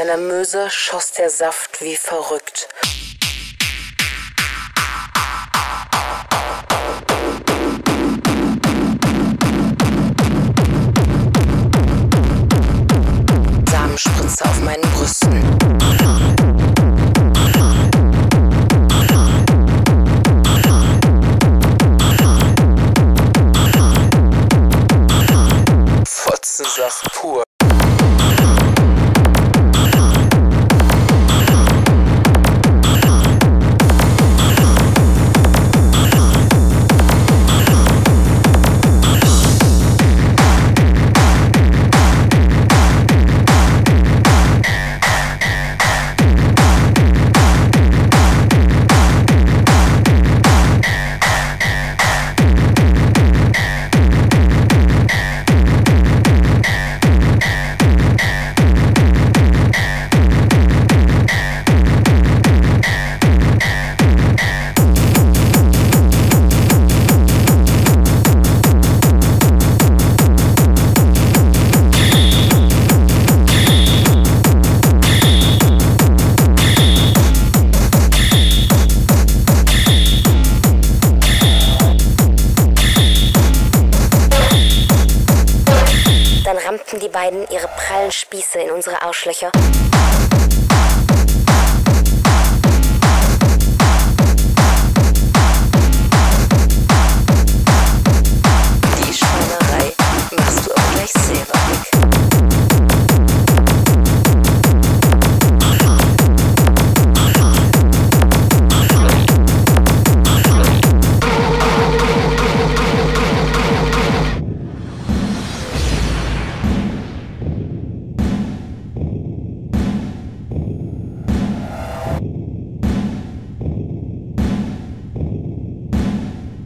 meiner Möse schoss der Saft wie verrückt. Rammten die beiden ihre prallen Spieße in unsere Arschlöcher.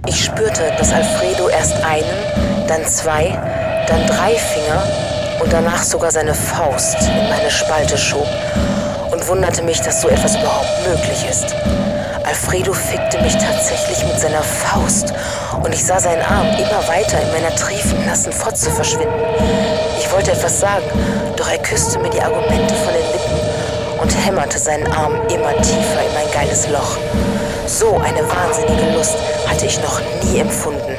Ich spürte, dass Alfredo erst einen, dann zwei, dann drei Finger und danach sogar seine Faust in meine Spalte schob und wunderte mich, dass so etwas überhaupt möglich ist. Alfredo fickte mich tatsächlich mit seiner Faust und ich sah seinen Arm immer weiter in meiner triefend nassen Fotze verschwinden. Ich wollte etwas sagen, doch er küsste mir die Argumente von den Lippen und hämmerte seinen Arm immer tiefer in mein geiles Loch. So eine wahnsinnige Lust hatte ich noch nie empfunden.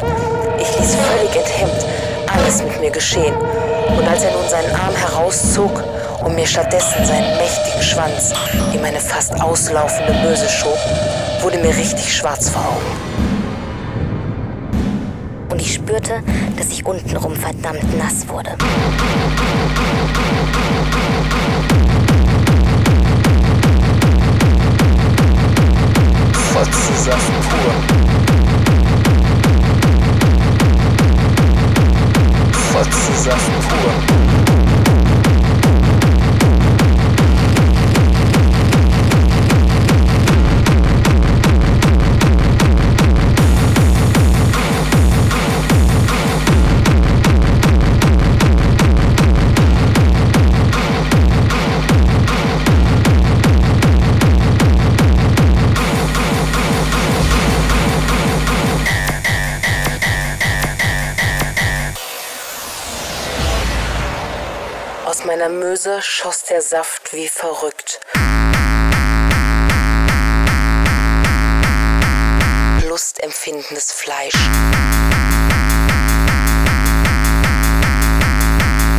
Ich ließ völlig enthemmt alles mit mir geschehen. Und als er nun seinen Arm herauszog und mir stattdessen seinen mächtigen Schwanz in meine fast auslaufende Möse schob, wurde mir richtig schwarz vor Augen. Und ich spürte, dass ich untenrum verdammt nass wurde. Fotzensaft pur. Fotzensaft Aus meiner Möse schoss der Saft wie verrückt. Lustempfindendes Fleisch.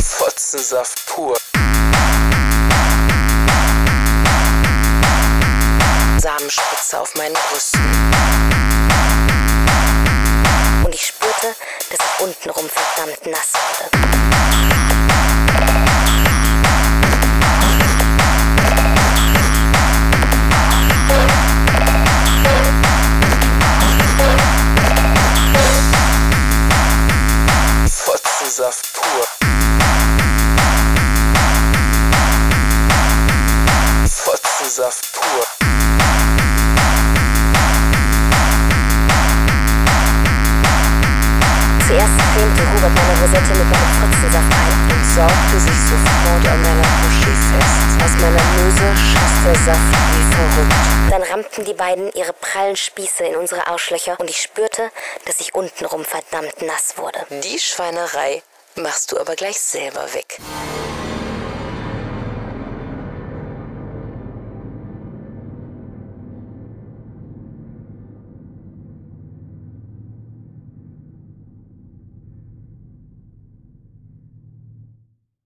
Fotzensaft pur. Samenspritze auf meinen Brüsten. Und ich spürte, dass ich untenrum verdammt nass wurde. Fotzensaft pur. Zuerst cremte Hubert meine Rosette mit meinem Fotzensaft ein. und saugte sich sofort an meiner Muschi fest. Aus meiner Möse schoss der Saft wie verrückt. Dann rammten die beiden ihre prallen Spieße in unsere Arschlöcher und ich spürte, dass ich untenrum verdammt nass wurde. Die Schweinerei machst du aber gleich selber weg.